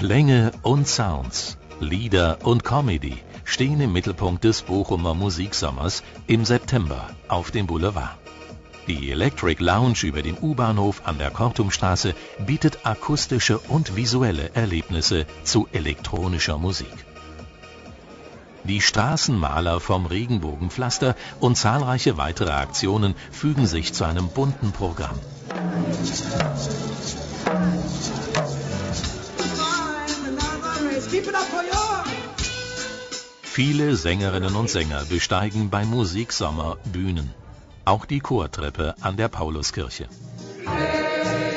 Klänge und Sounds, Lieder und Comedy stehen im Mittelpunkt des Bochumer Musiksommers im September auf dem Boulevard. Die Electric Lounge über dem U-Bahnhof an der Kortumstraße bietet akustische und visuelle Erlebnisse zu elektronischer Musik. Die Straßenmaler vom Regenbogenpflaster und zahlreiche weitere Aktionen fügen sich zu einem bunten Programm. Viele Sängerinnen und Sänger besteigen bei Musiksommer Bühnen. Auch die Chortreppe an der Pauluskirche. Hey.